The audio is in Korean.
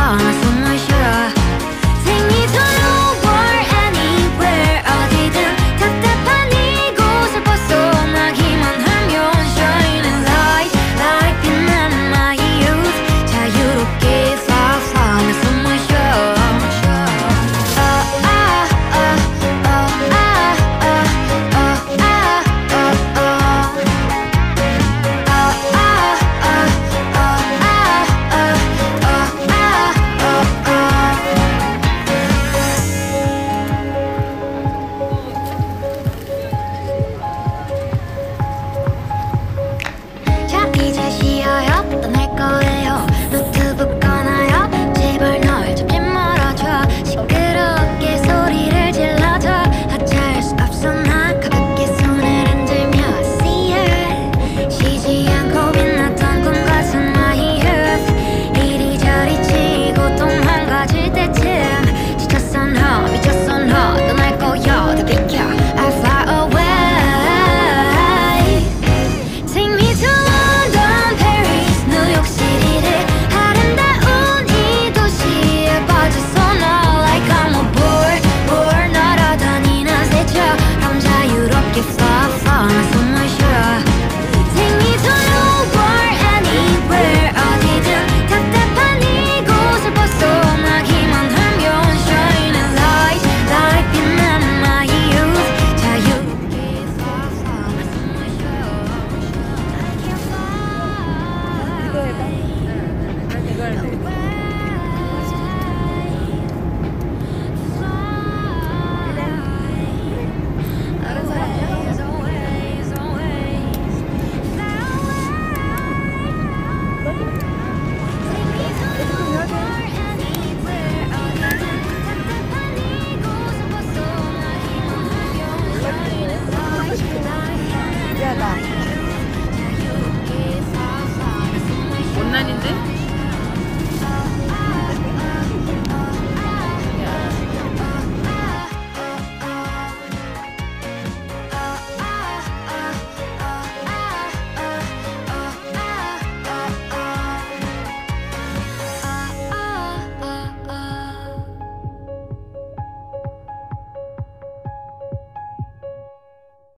fall from 이걸 내. 장난인데?